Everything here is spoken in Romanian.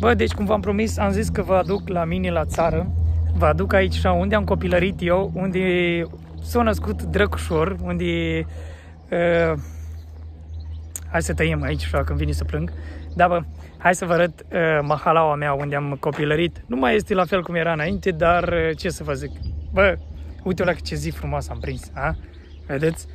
Bă, deci cum v-am promis, am zis că vă aduc la mine la țară. Vă aduc aici așa, unde am copilărit eu, unde s-a născut Drăcușor, unde... Uh, hai să tăiem aici așa când vine să plâng. Da, bă, hai să vă arăt uh, mahalaua mea unde am copilărit. Nu mai este la fel cum era înainte, dar uh, ce să vă zic. Bă, uite la ce zi frumoasă am prins, a? Vedeți?